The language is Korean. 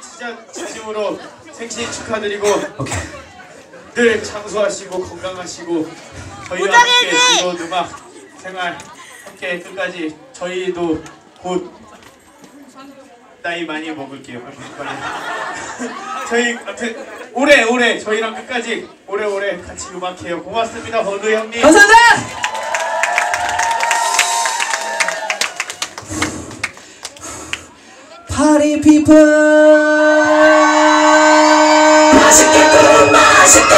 진짜 진심으로 생신 축하드리고 늘 장수하시고 건강하시고 저희와 함께 즐거운 음악 생활 함께 끝까지 저희도 곧 나이 많이 먹을게요. 저희 아무튼 오래 오래 저희랑 끝까지 오래 오래 같이 음악해요. 고맙습니다, 버드 형님. 감사합니다. 파리 피플 맛있겠군 맛있게